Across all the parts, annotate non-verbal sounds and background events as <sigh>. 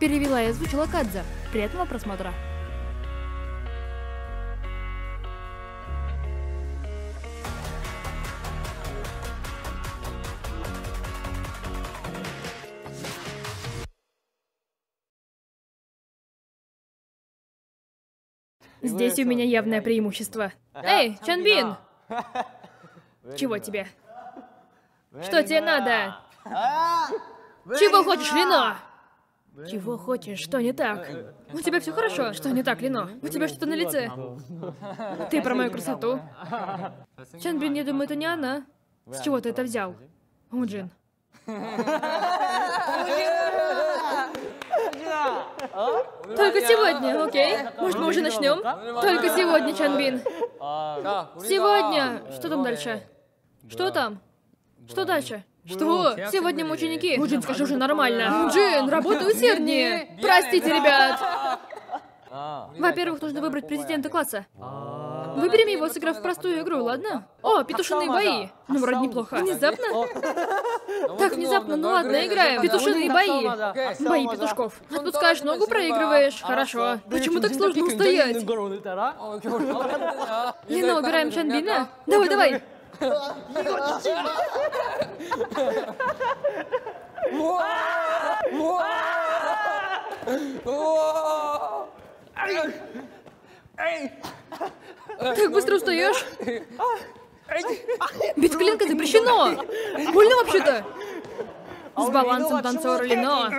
Перевела и озвучила Кадза. Приятного просмотра. Здесь у меня явное преимущество. Эй, Чанбин! Чего тебе? Что тебе надо? Чего хочешь, Лино? Чего хочешь? Что не так? У тебя все хорошо? Что не так, Лино? У тебя что-то на лице? Ты про мою красоту? Чанбин, я думаю, это не она. С чего ты это взял? Уджин. Только сегодня, окей? Может, мы уже начнем? Только сегодня, Чанбин. Сегодня. Что там дальше? Что там? Что дальше? Что? Сегодня мы ученики. Уджин, скажи уже нормально. Уджин, работай усерднее. Простите, ребят. <laughs> Во-первых, нужно выбрать президента класса. Выберем его, сыграв в простую игру, ладно? О, петушиные бои. Ну, вроде неплохо. Внезапно? <laughs> Так внезапно, ну ладно, играем. Петушиные бои. Бои петушков. Отпускаешь ногу, проигрываешь. Хорошо. Почему так сложно устоять? Лина, <laughs> убираем Чанбина? Давай, давай. Так быстро устаешь? Бить коленкой запрещено! Больно вообще-то! С балансом танцора Лино.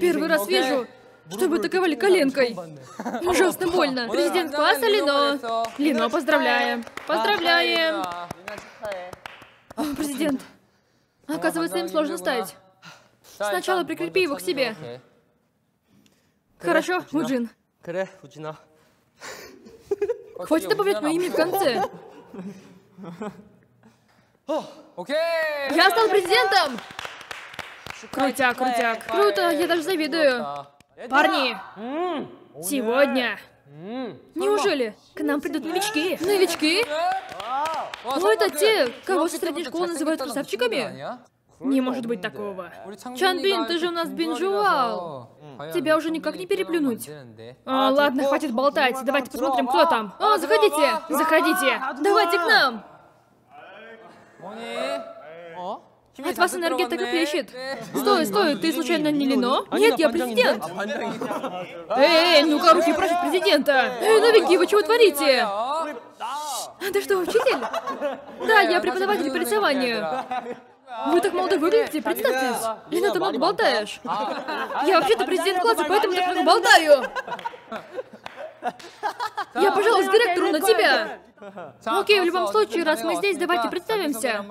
Первый раз вижу, чтобы атаковали коленкой. <laughs> Ужасно больно. Президент класса Лино. Лино, поздравляем. Поздравляем. Президент. Оказывается, им сложно ставить. Сначала прикрепи его к себе. Хорошо, Уджин. Хватит добавлять мое имя в конце. Я стал президентом! Крутяк, крутяк. Круто, я даже завидую. Парни, сегодня... Неужели к нам придут новички? Новички? Ну это те, кого со средней школы называют красавчиками? Не может быть такого. Чанбин, ты же у нас бинжуал. Тебя уже никак не переплюнуть. А, ладно, хватит болтать. Давайте посмотрим, кто там. О, заходите, заходите. Давайте к нам. От вас энергия так и плещет. Стой, стой, ты случайно не Лино? Нет, я президент. Эй, ну-ка, руки прочь от президента. Эй, новенький, вы чего творите? Ты что, учитель? Да, я преподаватель по рисованию. Вы так молодо выглядите, представьтесь. Лина, ты много болтаешь. Я вообще-то президент класса, поэтому так много болтаю. Я пожалуйста к директору на тебя. Окей, в любом случае, раз мы здесь, давайте представимся.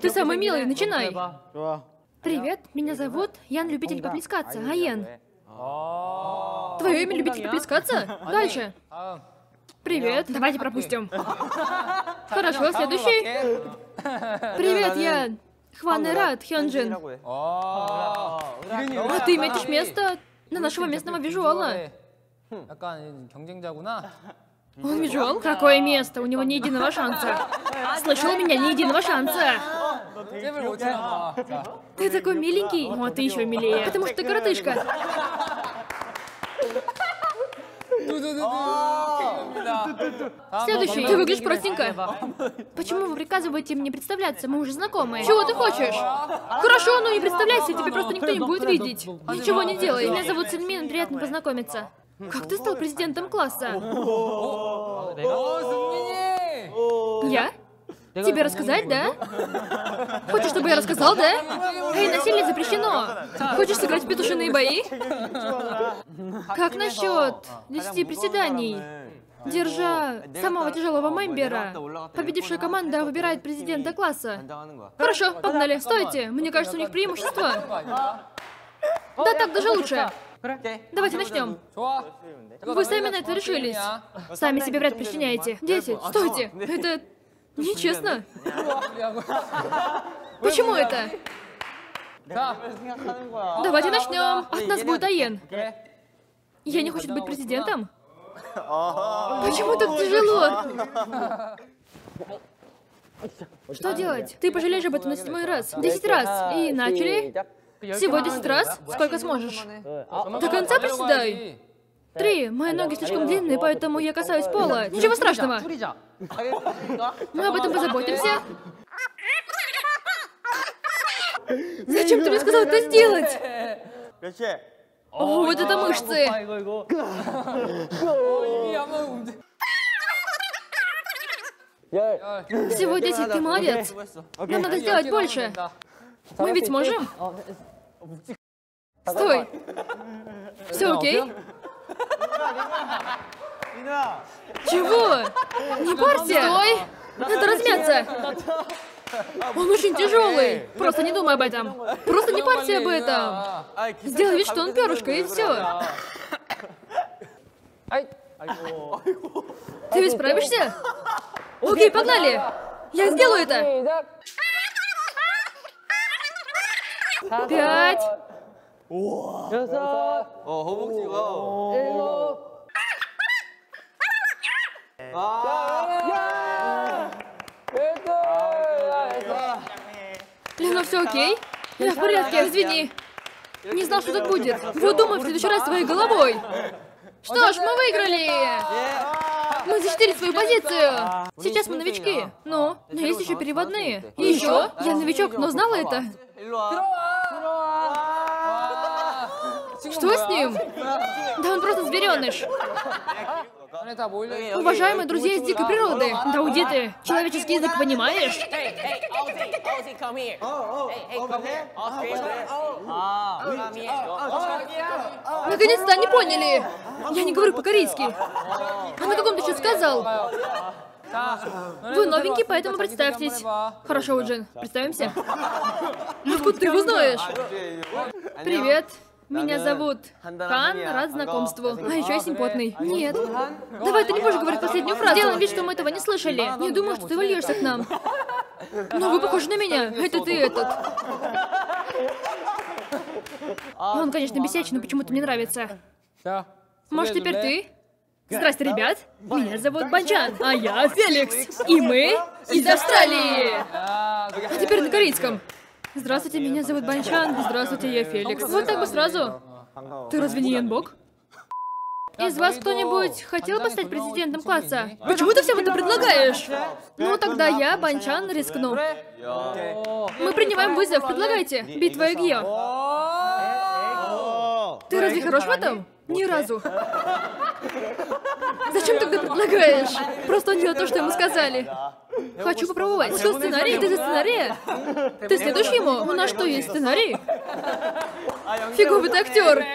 Ты самый милый, начинай. 좋아. Привет, меня зовут Ян Любитель поплескаться, Аян. Твое имя Любитель поплескаться? <laughs> Дальше. Привет, давайте пропустим. <laughs> Хорошо, следующий. Привет, я Хван Ират, Хёнджин. А ты метишь место на нашего местного визуала. 약간 경쟁자구나. Он Джон? Какое место? У него ни типа единого шанса. <laughs> Слышал меня ни единого шанса. Ты такой миленький. О, ты еще милее. Потому что ты коротышка. Следующий. Ты выглядишь простенько. Почему вы приказываете мне представляться? Мы уже знакомы. Чего ты хочешь? Хорошо, ну но не представляйся, тебя просто никто не будет видеть. Ничего не делай. Меня зовут Синмин, приятно познакомиться. Как ты стал президентом класса? Я? Тебе рассказать, да? Хочешь, чтобы я рассказал, да? Эй, насилие запрещено! Хочешь сыграть в петушиные бои? Как насчет десяти приседаний? Держа самого тяжелого мембера, победившая команда выбирает президента класса. Хорошо, погнали, стойте, мне кажется, у них преимущество. Да так даже лучше. Давайте начнем. Вы сами на это решились. Сами себе вряд причиняете. Дети, стойте. Это нечестно. Почему это? Давайте начнем. От нас будет Аен. Я не хочет быть президентом? Почему так тяжело? Что делать? Ты пожалеешь об этом на седьмой раз. Десять раз. И начали. Всего 10 раз? Сколько сможешь? Э, а, До конца приседай. Три. Мои ноги слишком длинные, поэтому я касаюсь пола. Ничего страшного. <laughs> Мы об этом позаботимся. Зачем ты мне сказал это сделать? О, вот это мышцы. Всего 10, ты молодец. Нам надо сделать больше. Мы ведь можем? Стой! Все окей? Чего? Не парься! Стой! Надо размяться! Он очень тяжелый. Просто не думай об этом. Просто не парься об этом. Сделай вид, что он перышко, и все. Ты ведь справишься? Окей, погнали. Я сделаю это. Пять. 여섯, 어, 허벅지가. 일곱. Лена, все окей? Я в порядке, извини. Не знал, что так будет. Вот думаю в следующий раз своей головой. Что ж, мы выиграли! Мы защитили свою позицию. Сейчас мы новички. Ну, но есть еще переводные. И еще, я новичок, но знала это. Что с ним? Да он просто звереныш. Уважаемые друзья из дикой природы, да уди ты, человеческий язык понимаешь? Наконец-то они поняли! Я не говорю по-корейски. А на каком ты сейчас сказал? Вы новенький, поэтому представьтесь. Хорошо, Уджин, представимся. Откуда ты его знаешь? Привет. Меня зовут Хан, рад знакомству. А еще я симпотный. Нет. Давай, ты не можешь говорить последнюю фразу. Сделаем вид, что мы этого не слышали. Не думаю, что ты вольешься к нам. <laughs> Но вы похожи на меня. Это ты этот. Он, конечно, бесячий, но почему-то мне нравится. 자, Может, теперь ты? Здрасте, ребят. Меня зовут Банчан, а я Феликс. И мы из Австралии. 야, А теперь на корейском. Здравствуйте, меня зовут Банчан. Здравствуйте, я Феликс. Вот так бы сразу. Ты разве не Янбок? Из вас кто-нибудь хотел бы стать президентом класса? Почему ты всем это предлагаешь? Ну, тогда я, Банчан, рискну. Мы принимаем вызов, предлагайте. Битва Эгьё. Ты разве хорош в этом? Ни разу. Зачем тогда предлагаешь? Просто он делает то, что ему сказали. Хочу попробовать. Что сценарий? Ты за сценарий? Ты следуешь ему? У нас что, есть сценарий? Фиговый ты актер.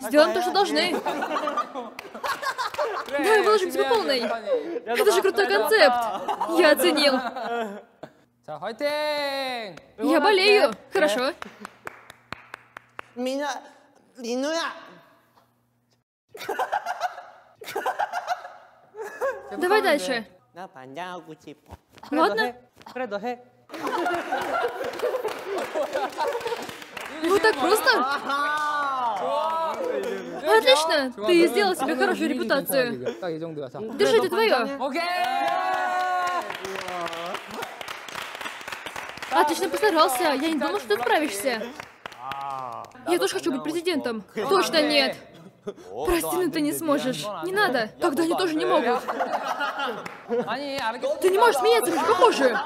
Сделаем то, что должны. Давай ну, выложим тебе полный. Это же крутой концепт. Я оценил. Я болею. Хорошо. Меня... Линуя! Давай дальше. 나 반장하고 싶어. Ладно? 그래 너 해. Вот так просто? Отлично. Ты сделал себе хорошую репутацию. 딱이 정도야. 자. Держи, это твое. 오케이! Отлично постарался. Я не думал, что ты справишься. Я тоже хочу быть президентом. Точно нет. Прости, но ты не сможешь. Не надо. Тогда они тоже не могут. Ну, ты не можешь смеяться, как похоже.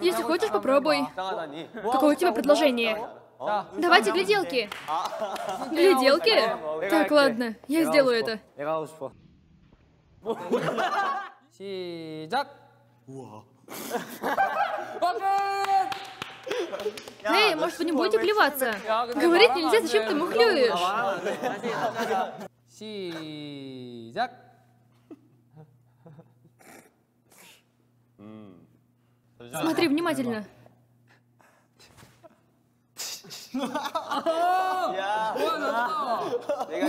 Если хочешь, попробуй. Какое у тебя предложение? Давайте гляделки. Гляделки? Так, ладно, я сделаю это. <laughs> Эй, может, вы не будете плеваться? Говорить нельзя, зачем ты мухлюешь? Сидак. Смотри внимательно.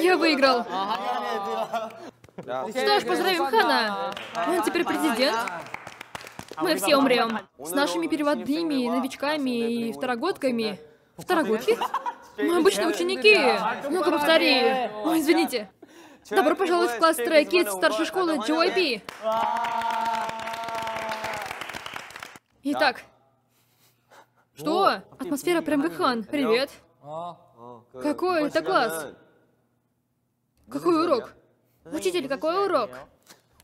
Я выиграл. Что ж, поздравим Хана. Он теперь президент. Мы все умрем. С нашими переводными, новичками и второгодками. Второгодки? Мы обычные ученики. Ну-ка, повтори. Ой, извините. Добро пожаловать в класс Stray Kids старшей школы GYP. Итак. <laughs> Что? Атмосфера прям как хан. Привет. Какой это класс? Какой урок? Учитель, какой урок?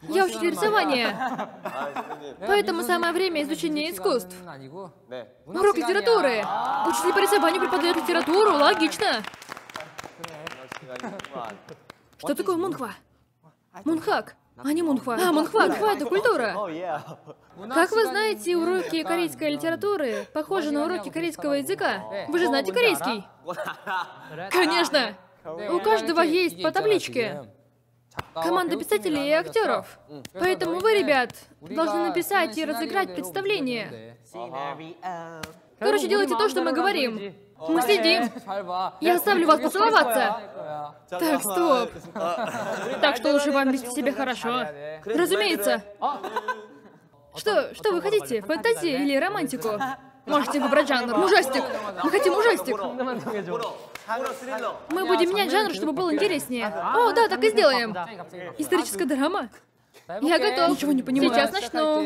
Я учитель рисования. <laughs> Поэтому самое время изучения искусств. Урок литературы. Учитель по рисованию преподает литературу, логично. <laughs> Что такое мунхва? Мунхак. А не мунхва. А, мунхва, мунхва это культура. Как вы знаете, уроки корейской литературы похожи на уроки корейского языка. Вы же знаете корейский? Конечно. У каждого есть по табличке. Команда писателей и актеров. Поэтому вы, ребят, должны написать и разыграть представление. Короче, делайте то, что мы говорим. Мы следим. Я оставлю вас поцеловаться. Так, стоп. Так что лучше вам вести себя хорошо. Разумеется. Что, что вы хотите? Фантазии или романтику? Можете выбрать жанр. Ужастик. Мы хотим ужастик. Мы будем менять жанр, чтобы было интереснее. О, да, так и сделаем. Историческая драма. Я готов. Ничего не понимаю. Сейчас начну.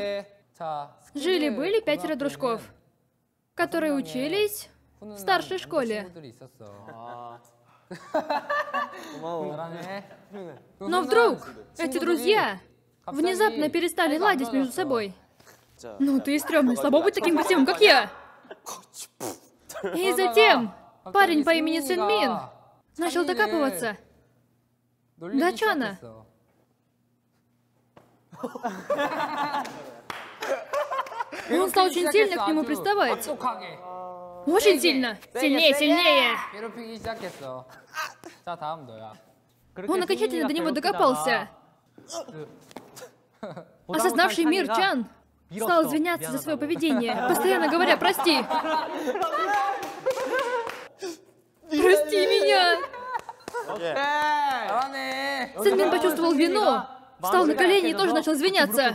Жили-были пятеро дружков, которые учились в старшей школе. <laughs> Но вдруг эти друзья внезапно перестали ладить между собой. Ну ты и стрёмный, слабо быть таким красивым, как я. И затем парень по имени Сын Мин начал докапываться. до Чана. Он стал очень сильно к нему приставать. Очень сильно! Сильнее, сильнее! Он окончательно до него докопался. <laughs> Осознавший мир Чан стал извиняться за свое поведение, <laughs> постоянно говоря «прости». Прости меня! Сэдмин почувствовал вину, встал на колени и тоже начал извиняться.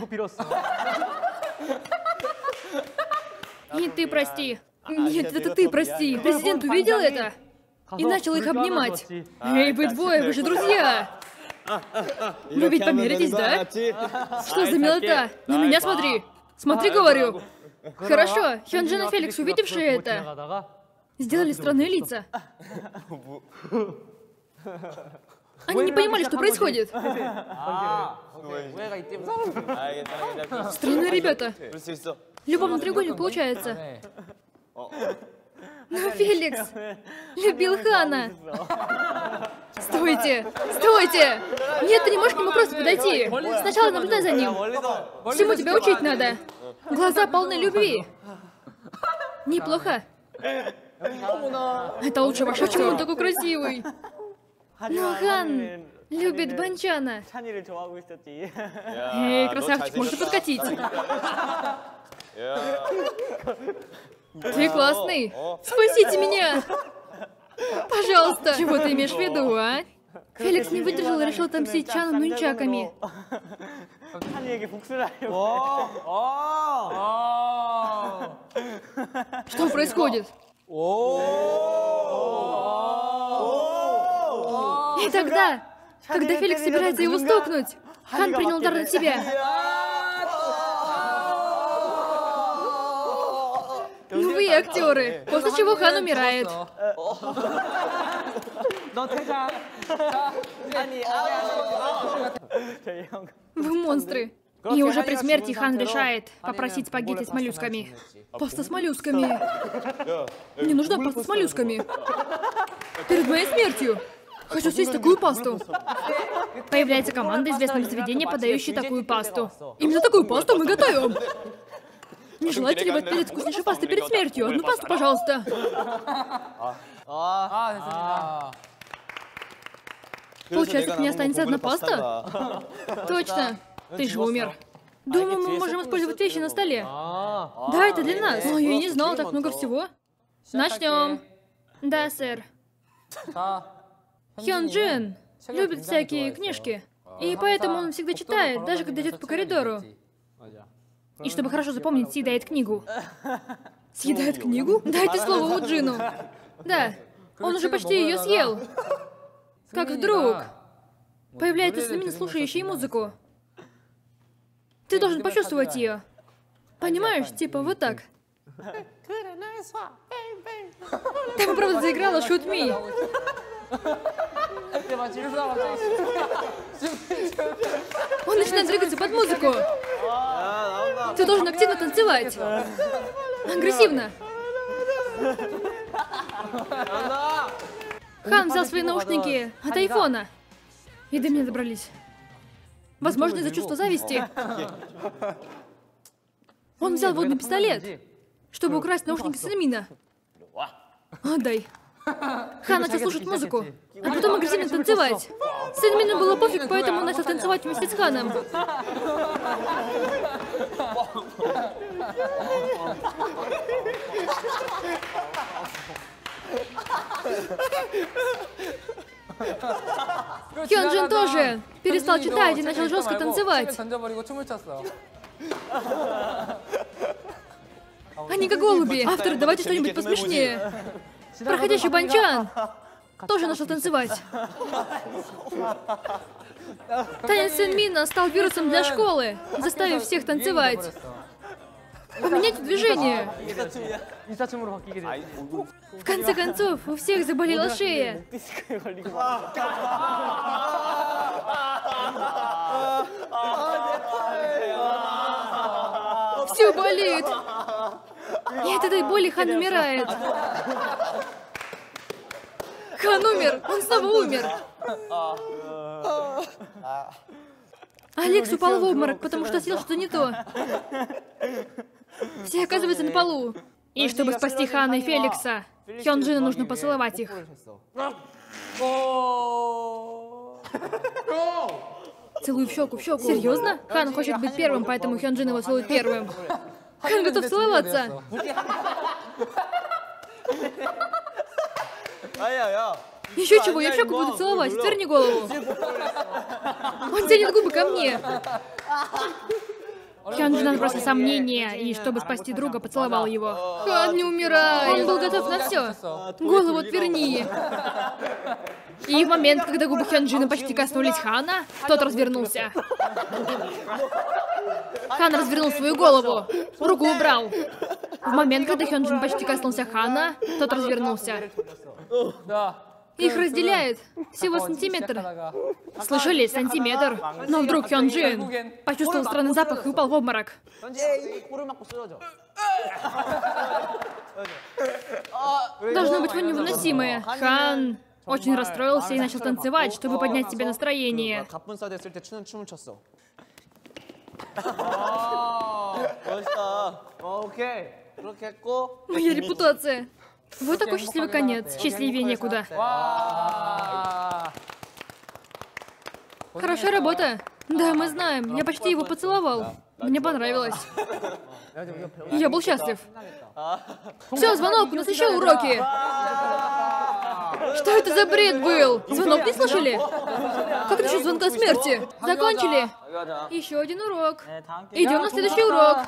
И ты прости. Нет, это ты, прости. Президент увидел это? И начал их обнимать. Эй, вы двое, вы же друзья! Вы ведь помиритесь, да? Что за милота? На меня смотри! Смотри, говорю! Хорошо, Хёнджин и Феликс, увидевшие это, сделали странные лица. <laughs> Они не понимали, что происходит. Странные ребята. Любовный треугольник получается. Ну, Но Феликс любил Хана. Стойте! Стойте! Нет, ты не можешь к нему просто подойти. Сначала наблюдай за ним. Всему тебя учить надо. Глаза полны любви. Неплохо. Это лучше ваше. Почему он такой красивый? Ну, Но Хан любит Банчана. Эй, красавчик, можешь подкатить. <laughs> Ты классный. Спасите меня. Пожалуйста. Чего ты имеешь в виду, а? Феликс не выдержал и решил отомстить Чану нунчаками. Что происходит? И тогда, когда Феликс собирается его стукнуть, Хан принял удар на себя. Ну вы актеры. После чего Хан умирает. Вы монстры. И уже при смерти хан решает попросить спагетти с моллюсками. Паста с моллюсками. <laughs> Мне нужна паста с моллюсками. Перед моей смертью. Хочу съесть такую пасту. Появляется команда известного заведения, подающая такую пасту. Именно такую пасту мы готовим. Не желаете ли вы отпилить вкуснейшей пасты перед смертью? Одну пасту, пожалуйста. А, Получается, у меня останется одна паста? <laughs> Точно. Ты же умер. Думаю, мы можем использовать вещи на столе. Да, это для нас. Ой, я не знала так много всего. Начнем. Да, сэр. Хён Джин любит всякие книжки. И поэтому он всегда читает, даже когда идет по коридору. И чтобы хорошо запомнить, съедает книгу. Съедает книгу? Дайте слово Уджину. Да, он уже почти ее съел. Как вдруг появляется Слимин, слушающий музыку. Ты должен почувствовать ее. Понимаешь, типа вот так. Ты правда заиграла Shoot Me. Он начинает двигаться под музыку. Ты должен активно танцевать. Агрессивно. Хан взял свои наушники от айфона. И до меня добрались. Возможно, из-за чувства зависти. Он взял водный пистолет, чтобы украсть наушники Синмина. Отдай. <laughs> Хан начал слушать музыку, а потом агрессивно танцевать. Сэнмину было пофиг, поэтому он начал танцевать вместе с Ханом. Хёнджин тоже перестал читать и начал жестко танцевать. Они как голуби. Авторы, давайте что-нибудь посмешнее. Проходящий банчан <laughs> тоже начал танцевать. <laughs> Танец Сенмина стал вирусом для школы, заставив всех танцевать. Поменять движение. В конце концов, у всех заболела шея. <laughs> Все болит. И от этой боли Хан умирает. Хан умер. Он снова умер. Алекс упал в обморок, потому что съел что-то не то. Все оказываются на полу. И чтобы спасти Хана и Феликса, Хёнджину нужно поцеловать их. Целую в щеку, в щеку. Серьезно? Хан хочет быть первым, поэтому Хёнджин его целует первым. Хан готов целоваться. А я я. Еще чего, я в щеку буду целовать, стерни голову. Он тянет губы ко мне. Ханджи надо просто сомнения, и чтобы спасти друга, поцеловал его. Хан не умирай. Он был готов на все. Голову отверни. И в момент, когда губы Хёнджина почти коснулись Хана, тот развернулся. Хан развернул свою голову, руку убрал. В момент, когда Хёнджин почти коснулся Хана, тот развернулся. Да. Их разделяет всего сантиметр. Слышали, сантиметр. Но вдруг Хён Джин почувствовал странный запах и упал в обморок. Должно быть, вы невыносимые. Хан очень расстроился и начал танцевать, чтобы поднять себе настроение. Моя репутация. Вот такой счастливый конец. Счастливее некуда. Хорошая работа. Да, мы знаем. Я почти его поцеловал. Мне понравилось. Я был счастлив. Все, звонок, у нас еще уроки. Что это за бред был? Звонок не слышали? Как насчет звонка смерти? Закончили? Еще один урок. Идем на следующий урок.